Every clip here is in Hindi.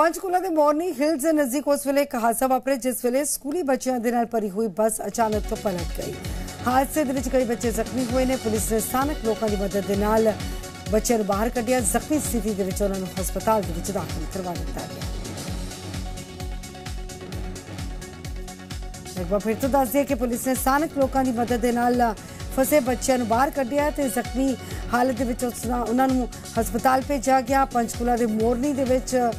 ਪੰਚਕੂਲਾ ਦੇ ਮੋਰਨੀ ਹਿਲਜ਼ ਦੇ ਨਜ਼ਦੀਕ ਉਸ ਵੇਲੇ ਇੱਕ ਹਾਦਸਾ ਵਾਪਰਿਆ, ਜਿਸ ਵੇਲੇ ਸਕੂਲੀ ਬੱਚਿਆਂ ਦੇ ਨਾਲ ਭਰੀ ਹੋਈ ਬੱਸ ਅਚਾਨਕ ਤੋਂ ਪਲਟ ਗਈ। ਹਾਦਸੇ ਦੇ ਵਿੱਚ ਕਈ ਬੱਚੇ ਜ਼ਖਮੀ ਹੋਏ ਨੇ। ਪੁਲਿਸ ਨੇ ਸਥਾਨਕ ਲੋਕਾਂ ਦੀ ਮਦਦ ਦੇ ਨਾਲ ਬੱਚਿਆਂ ਨੂੰ ਬਾਹਰ ਕੱਢਿਆ। ਜ਼ਖਮੀ ਸਥਿਤੀ ਦੇ ਵਿੱਚ ਉਹਨਾਂ ਨੂੰ ਹਸਪਤਾਲ ਦੇ ਵਿੱਚ ਦਾਖਲ ਕਰਵਾ ਦਿੱਤਾ ਗਿਆ। ਇੱਕ ਵਾਰ ਫਿਰ ਤੋਂ ਦੱਸ ਦਈਏ ਕਿ ਪੁਲਿਸ ਨੇ ਸਥਾਨਕ ਲੋਕਾਂ ਦੀ ਮਦਦ ਦੇ ਨਾਲ ਫਸੇ ਬੱਚਿਆਂ ਨੂੰ ਬਾਹਰ ਕੱਢਿਆ ਤੇ ਜ਼ਖਮੀ ਹਾਲਤ ਦੇ ਵਿੱਚ ਉਸ ਦਾ- ਉਹਨਾਂ ਨੂੰ ਹਸਪਤਾਲ ਭੇਜਿਆ ਗਿਆ। ਪੰਚਕੂਲਾ ਦੇ ਮੋਰਨੀ ਦੇ ਵਿੱਚ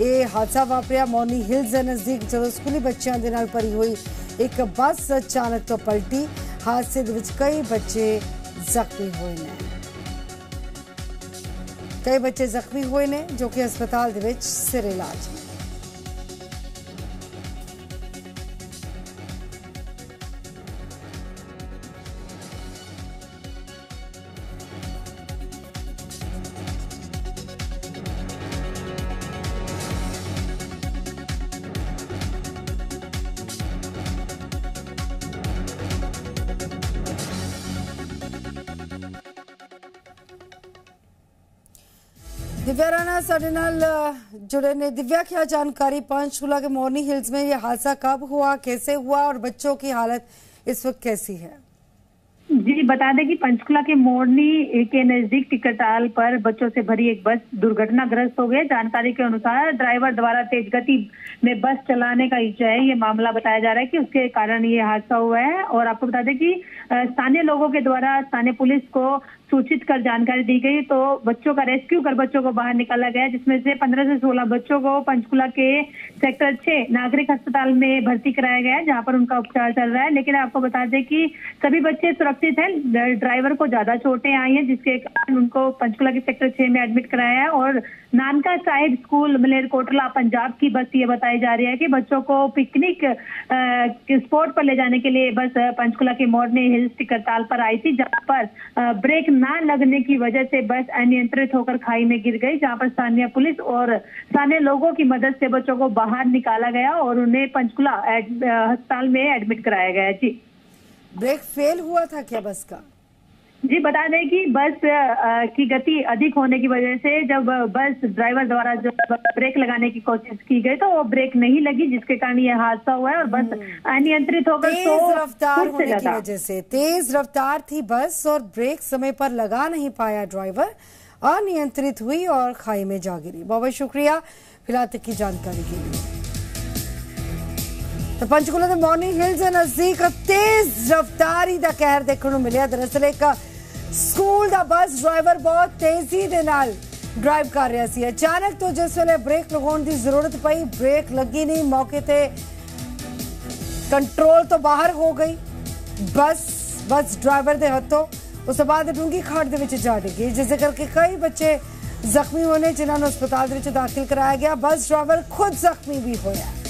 ਇਹ ਹਾਦਸਾ ਵਾਪਰਿਆ ਮੋਰਨੀ ਹਿਲਸ ਦੇ ਨਜ਼ਦੀਕ, ਜਦੋਂ ਸਕੂਲੀ ਬੱਚਿਆਂ ਦੇ ਨਾਲ ਭਰੀ ਹੋਈ ਇੱਕ ਬੱਸ ਅਚਾਨਕ ਤੋਂ ਪਲਟੀ। ਹਾਦਸੇ ਦੇ ਵਿੱਚ ਕਈ ਬੱਚੇ ਜ਼ਖਮੀ ਹੋਏ ਨੇ। ਕਈ ਬੱਚੇ ਜ਼ਖਮੀ ਹੋਏ ਨੇ, ਜੋ ਕਿ ਹਸਪਤਾਲ ਦੇ ਵਿੱਚ ਸਿਰ ਇਲਾਜ ਨੇ। दिव्या राणा साढ़े नाल जुड़े ने दिव्या क्या जानकारी पंचकुला के मोर्नी हिल्स में ये हादसा कब हुआ, कैसे हुआ, और बच्चों की हालत इस वक्त कैसी है? जी, बता दें कि पंचकुला के मोरनी के नज़दीक टिकटाल पर बच्चों से भरी एक बस दुर्घटनाग्रस्त हो गई। जानकारी के अनुसार ड्राइवर द्वारा तेज गति में बस चलाने का जो है, ये मामला बताया जा रहा है कि उसके कारण ये हादसा हुआ है। और आपको बता दें कि स्थानीय लोगों के द्वारा स्थानीय पुलिस को सूचित कर जानकारी दी गई। तो बच्चों का रेस्क्यू कर बच्चों को बाहर निकाला गया, जिसमें से 15 से 16 बच्चों को पंचकुला के सेक्टर 6 नागरिक अस्पताल में भर्ती कराया गया जहाँ पर उनका उपचार चल रहा है। लेकिन आपको बता दें कि सभी बच्चे सुरक्षित हैं। ड्राइवर को ज़्यादा चोटें आई हैं, जिसके कारण उनको पंचकुला के सेक्टर छह में एडमिट कराया है और नानका साहिब स्कूल मलेरकोटला पंजाब की बस ये बताई जा रही है कि बच्चों को पिकनिक स्पॉट पर ले जाने के लिए बस पंचकुला के मोरनी हिल्स टिकरताल पर आई थी, जहाँ पर ब्रेक ना लगने की वजह से बस अनियंत्रित होकर खाई में गिर गई, जहाँ पर स्थानीय पुलिस और स्थानीय लोगों की मदद से बच्चों को बाहर निकाला गया और उन्हें पंचकुला अस्पताल में एडमिट कराया गया जी। ब्रेक फेल हुआ था क्या बस का? जी बता दें कि बस की गति अधिक होने की वजह से जब बस ड्राइवर द्वारा जो ब्रेक लगाने की कोशिश की गई तो वो ब्रेक नहीं लगी जिसके कारण ये हादसा हुआ है और बस अनियंत्रित होकर तेज सौ रफ्तार होने की वजह से तेज रफ्तार थी बस और ब्रेक समय पर लगा नहीं पाया ड्राइवर। अनियंत्रित हुई और खाई में जा गिरी। बहुत बहुत शुक्रिया फ़िलहाल तक की जानकारी के लिए। ਤਾਂ ਪੰਚਕੂਲਾ ਦੇ ਮਾਰਨਿੰਗ ਹਿਲਸ ਦੇ ਨਜ਼ਦੀਕ ਤੇਜ਼ ਰਫ਼ਤਾਰੀ ਦਾ ਕਹਿਰ ਦੇਖਣ ਨੂੰ ਮਿਲਿਆ। ਦਰਅਸਲ ਇੱਕ ਸਕੂਲ ਦਾ ਬੱਸ ਡਰਾਈਵਰ ਬਹੁਤ ਤੇਜ਼ੀ ਦੇ ਨਾਲ ਡਰਾਈਵ ਕਰ ਰਿਹਾ ਸੀ। ਅਚਾਨਕ ਤੋਂ ਜਿਸ ਵੇਲੇ ਬ੍ਰੇਕ ਲਗਾਉਣ ਦੀ ਜ਼ਰੂਰਤ ਪਈ ਬ੍ਰੇਕ ਲੱਗੀ ਨਹੀਂ। ਮੌਕੇ ਤੇ ਕੰਟਰੋਲ ਤੋਂ ਬਾਹਰ ਹੋ ਗਈ। ਬੱਸ ਬੱਸ ਡਰਾਈਵਰ ਦੇ ਹੱਥੋਂ ਉਸ ਤੋਂ ਬਾਅਦ ਡੂੰਗੀ ਖਾੜ ਦੇ ਵਿੱਚ ਜਾ ਡਿੱਗੀ, ਜਿਸ ਦੇ ਕਰਕੇ ਕਈ ਬੱਚੇ ਜ਼ਖਮੀ ਹੋਏ ਨੇ, ਜਿਨ੍ਹਾਂ ਨੂੰ ਹਸਪਤਾਲ ਦੇ ਵਿੱਚ ਦਾਖਲ ਕਰਾਇਆ ਗਿਆ। ਬੱਸ ਡਰਾਈਵਰ ਖੁਦ ਜ਼ਖਮੀ ਵੀ ਹੋਇਆ।